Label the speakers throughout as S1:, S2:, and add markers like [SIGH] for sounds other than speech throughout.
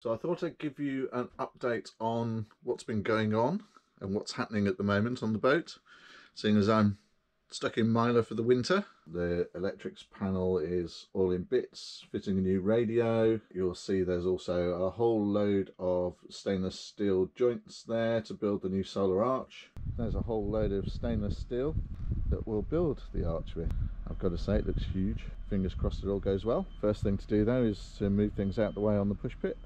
S1: So I thought I'd give you an update on what's been going on and what's happening at the moment on the boat, seeing as I'm stuck in Milo for the winter. The electrics panel is all in bits, fitting a new radio. You'll see there's also a whole load of stainless steel joints there to build the new solar arch. There's a whole load of stainless steel that we'll build the arch with. I've got to say it looks huge. Fingers crossed it all goes well. First thing to do though is to move things out the way on the push pit.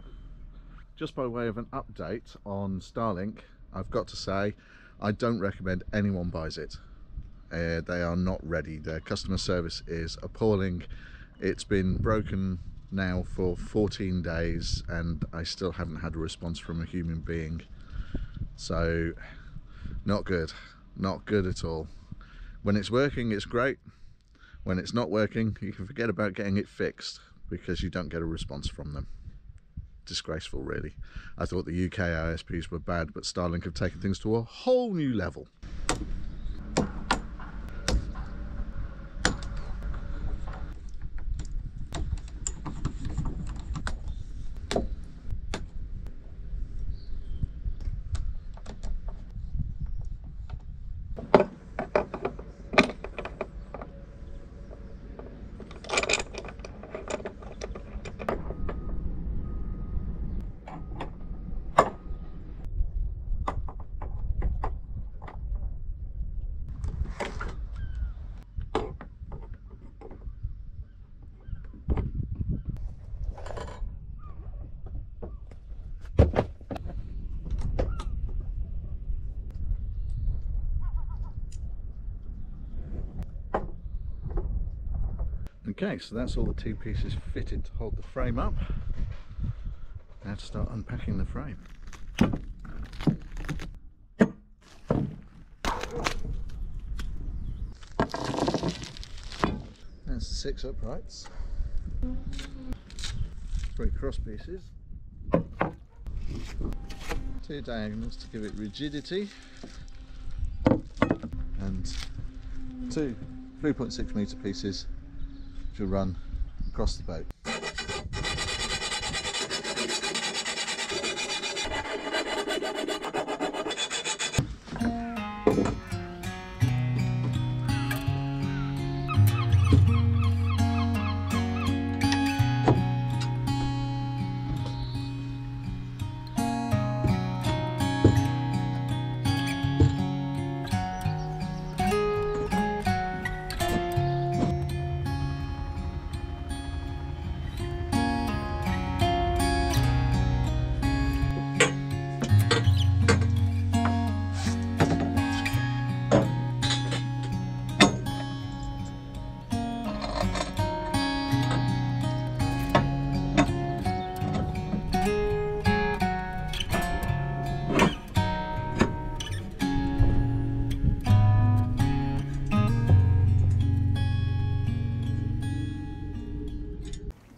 S1: Just by way of an update on Starlink, I've got to say I don't recommend anyone buys it. Uh, they are not ready. Their customer service is appalling. It's been broken now for 14 days and I still haven't had a response from a human being. So, not good. Not good at all. When it's working, it's great. When it's not working, you can forget about getting it fixed because you don't get a response from them disgraceful really. I thought the UK ISPs were bad, but Starlink have taken things to a whole new level. Okay, so that's all the two pieces fitted to hold the frame up. Now to start unpacking the frame. That's the six uprights. Three cross pieces. Two diagonals to give it rigidity. And two 3.6 metre pieces to run across the boat.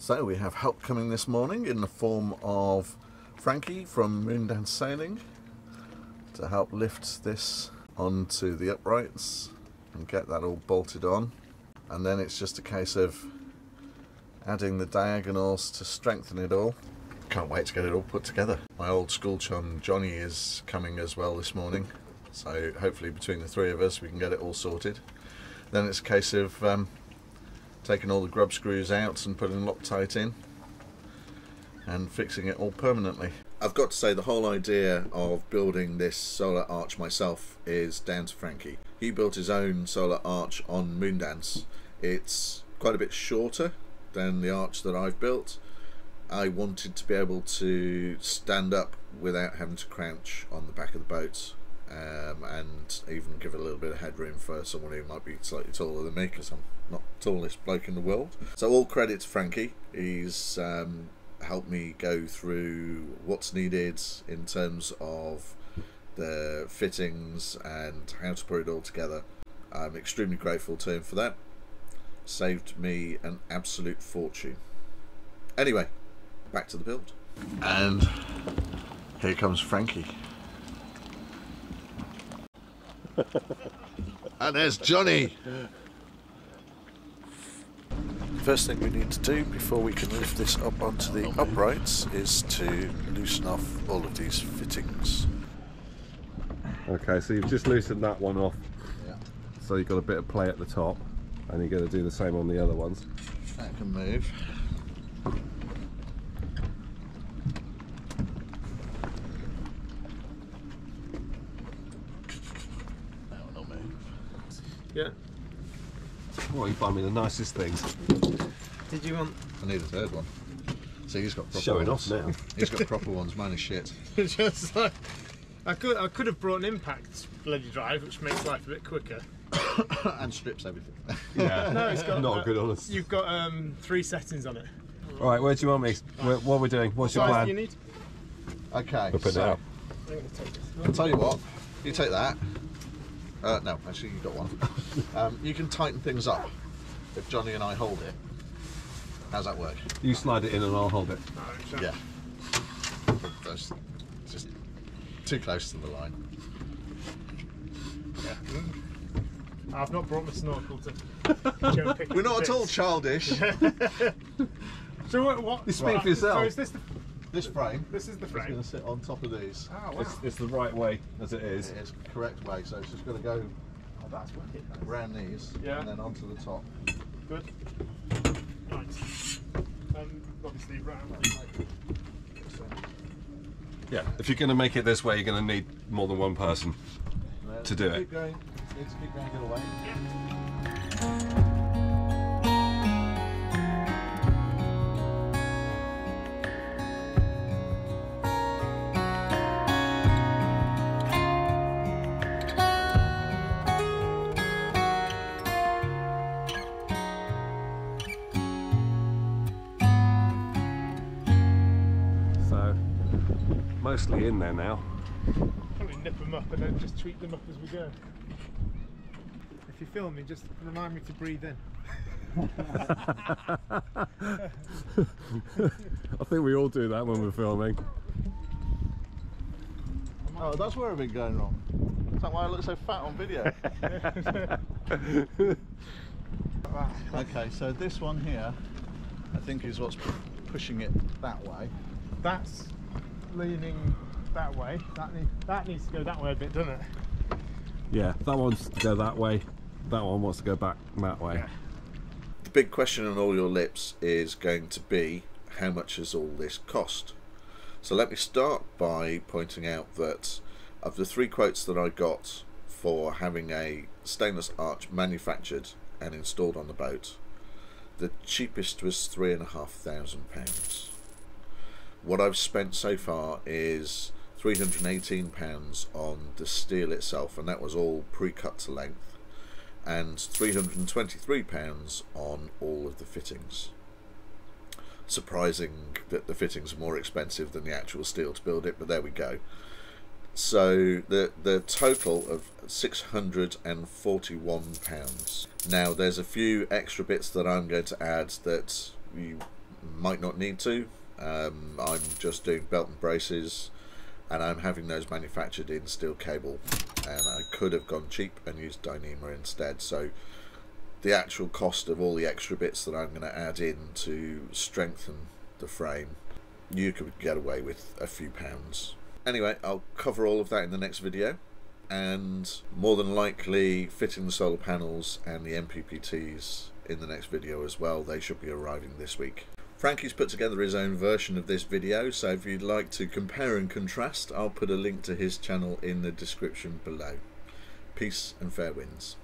S1: So we have help coming this morning in the form of Frankie from Moondance Sailing to help lift this onto the uprights and get that all bolted on. And then it's just a case of adding the diagonals to strengthen it all. Can't wait to get it all put together. My old school chum Johnny is coming as well this morning. So hopefully between the three of us we can get it all sorted. Then it's a case of um, taking all the grub screws out and putting Loctite in and fixing it all permanently. I've got to say the whole idea of building this solar arch myself is down to Frankie. He built his own solar arch on Moondance. It's quite a bit shorter than the arch that I've built. I wanted to be able to stand up without having to crouch on the back of the boat um, and even give it a little bit of headroom for someone who might be slightly taller than me because I'm not tallest bloke in the world. So all credit to Frankie. He's um, helped me go through what's needed in terms of the fittings and how to put it all together. I'm extremely grateful to him for that. Saved me an absolute fortune. Anyway, back to the build. And here comes Frankie. And there's Johnny. First thing we need to do before we can lift this up onto the uprights is to loosen off all of these fittings.
S2: Okay, so you've just loosened that one off.
S1: Yeah.
S2: So you've got a bit of play at the top, and you're going to do the same on the other ones.
S1: That can move. That one will move.
S2: Yeah. Well, you buy me the nicest things.
S3: Did you want?
S1: I need a third one. See, he's got proper
S2: Showing
S1: ones.
S2: off now.
S1: He's got proper ones. Mine is shit. [LAUGHS]
S3: just like I could I could have brought an impact bloody drive, which makes life a bit quicker. [COUGHS]
S1: and strips everything. [LAUGHS]
S2: Yeah.
S3: No, it's got
S2: Not
S3: uh,
S2: good honest.
S3: You've got um, three settings on it.
S2: All right, where do you want me? Where, what are we doing? What's your
S3: Size
S2: plan?
S3: do you need?
S1: okay.
S2: We'll put it
S1: so,
S2: out.
S3: I'm gonna take this.
S1: I'll tell you what. You take that. Uh, no, actually, you got one. Um, you can tighten things up if Johnny and I hold it. How's that work?
S2: You slide it in and I'll hold it.
S3: No,
S1: Yeah. That's just too close to the line.
S3: yeah. I've not brought my snorkel to [LAUGHS] go and pick
S1: We're not at all childish. [LAUGHS]
S3: So what? what
S2: You speak for yourself.
S3: So is this the,
S1: this frame
S3: this is the
S1: is going to sit on top of these.
S3: Oh wow.
S2: It's, it's the right way as it is.
S1: It is the correct way, so it's just going to go
S3: Oh, that's wicked.
S1: around these
S3: Yeah.
S1: and then onto the top.
S3: Good. Right. Um, obviously round.
S2: Yeah. If you're going to make it this way, you're going to need more than one person.
S1: Now,
S2: To do
S1: keep
S2: it.
S1: Going, need to keep going the other way.
S2: So, mostly in there now.
S3: Probably nip them up and then just tweak them up as we go. If you film me, just remind me to breathe in. [LAUGHS]
S2: I think we all do that when we're filming.
S1: Oh, that's where I've been going wrong. Is that why I look so fat on video? [LAUGHS] [LAUGHS] okay, so this one here, I think is what's pushing it that way.
S3: That's leaning that way. That, need, that needs to go that way a bit, doesn't it?
S2: Yeah, that wants to go that way. That one wants to go back that way.
S3: Yeah.
S1: The big question on all your lips is going to be how much has all this cost? So let me start by pointing out that of the three quotes that I got for having a stainless arch manufactured and installed on the boat, the cheapest was three and a half thousand pounds. What I've spent so far is £318 on the steel itself, and that was all pre-cut to length, and £323 on all of the fittings. Surprising that the fittings are more expensive than the actual steel to build it, but there we go. So the the total of six hundred and forty one pounds. Now there's a few extra bits that I'm going to add that you might not need to. Um, I'm just doing belt and braces, and I'm having those manufactured in steel cable. And I could have gone cheap and used Dyneema instead. So the actual cost of all the extra bits that I'm going to add in to strengthen the frame, you could get away with a few pounds. Anyway, I'll cover all of that in the next video and more than likely fitting the solar panels and the MPPTs in the next video as well. They should be arriving this week. Frankie's put together his own version of this video, so if you'd like to compare and contrast, I'll put a link to his channel in the description below. Peace and fair winds.